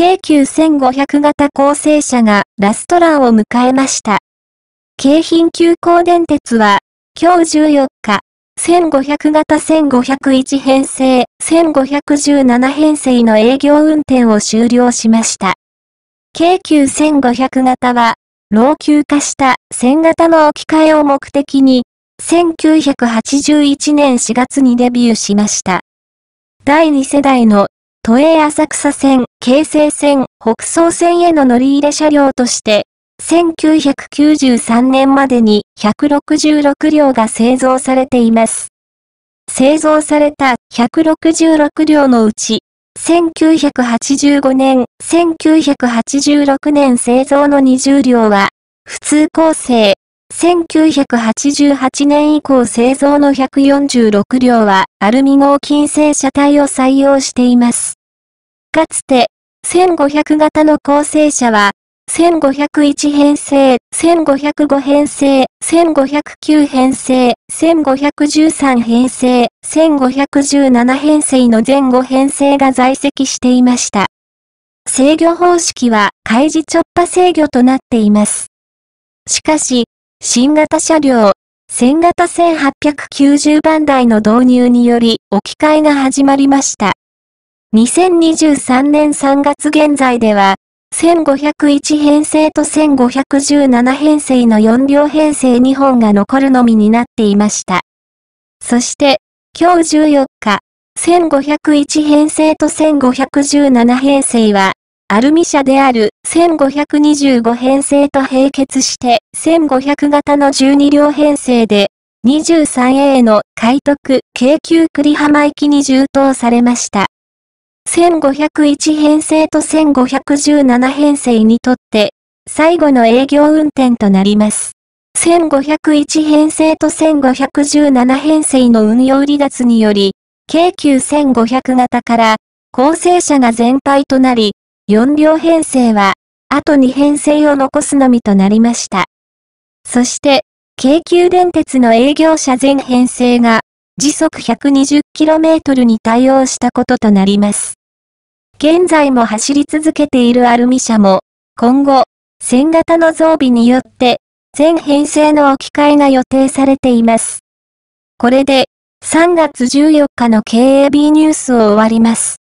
京急1500型構成車がラストランを迎えました。京浜急行電鉄は、今日14日、1500型1501編成、1517編成の営業運転を終了しました。京急1500型は、老朽化した1000型の置き換えを目的に、1981年4月にデビューしました。第2世代の都営浅草線、京成線、北総線への乗り入れ車両として、1993年までに166両が製造されています。製造された166両のうち、1985年、1986年製造の20両は、普通構成、1988年以降製造の146両はアルミ合金製車体を採用しています。かつて、1500型の構成車は、1501編成、1505編成、1509編成、1513編成、1517編成の前後編成が在籍していました。制御方式は開示直波制御となっています。しかし、新型車両、1000型1890番台の導入により置き換えが始まりました。2023年3月現在では、1501編成と1517編成の4両編成2本が残るのみになっていました。そして、今日14日、1501編成と1517編成は、アルミ車である1525編成と並結して1500型の12両編成で 23A の快特京急栗浜行きに充当されました。1501編成と1517編成にとって最後の営業運転となります。1501編成と1517編成の運用離脱により、京急1500型から構成車が全廃となり、4両編成は、あと2編成を残すのみとなりました。そして、京急電鉄の営業車全編成が、時速 120km に対応したこととなります。現在も走り続けているアルミ車も、今後、1000型の増備によって、全編成の置き換えが予定されています。これで、3月14日の KAB ニュースを終わります。